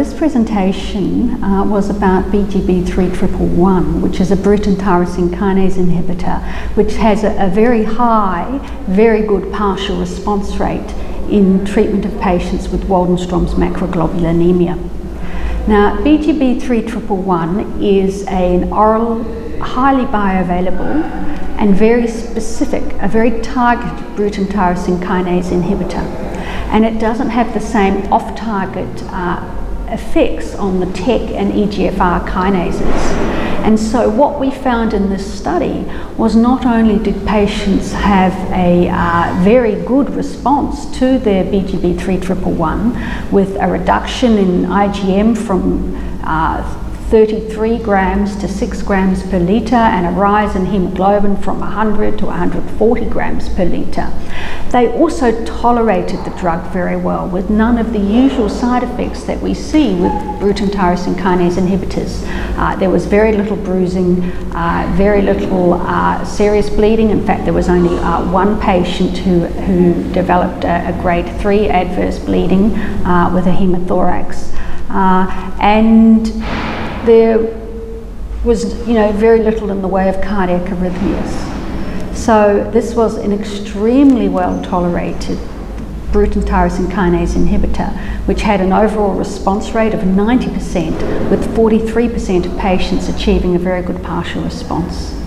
this presentation uh, was about BGB3111, which is a Bruton tyrosine kinase inhibitor, which has a, a very high, very good partial response rate in treatment of patients with Waldenstrom's macroglobulinemia. Now, BGB3111 is an oral, highly bioavailable and very specific, a very targeted Bruton tyrosine kinase inhibitor. And it doesn't have the same off-target uh, effects on the TEC and EGFR kinases. And so what we found in this study was not only did patients have a uh, very good response to their BGB 3111 with a reduction in IgM from uh, 33 grams to 6 grams per litre and a rise in hemoglobin from 100 to 140 grams per litre. They also tolerated the drug very well with none of the usual side effects that we see with Bruton tyrosine kinase inhibitors. Uh, there was very little bruising, uh, very little uh, serious bleeding. In fact, there was only uh, one patient who, who developed a, a grade 3 adverse bleeding uh, with a hemothorax. Uh, and there was, you know, very little in the way of cardiac arrhythmias. So this was an extremely well tolerated Bruton tyrosine kinase inhibitor, which had an overall response rate of 90%, with 43% of patients achieving a very good partial response.